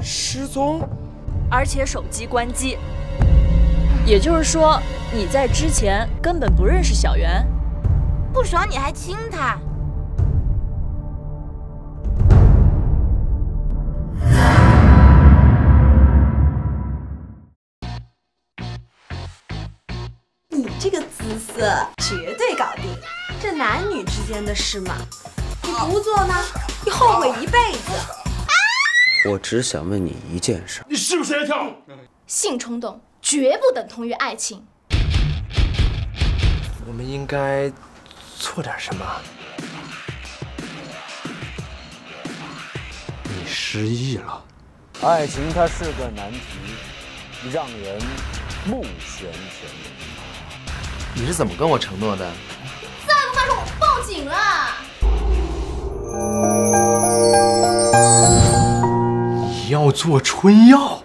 失踪，而且手机关机。也就是说，你在之前根本不认识小袁。不爽你还亲他？你这个姿色绝对搞定，这男女之间的事嘛，你不做呢，你后悔一辈子。我只想问你一件事：你是不是在跳？性冲动绝不等同于爱情。我们应该做点什么？你失忆了。爱情它是个难题，让人目眩眩。你是怎么跟我承诺的？做春药？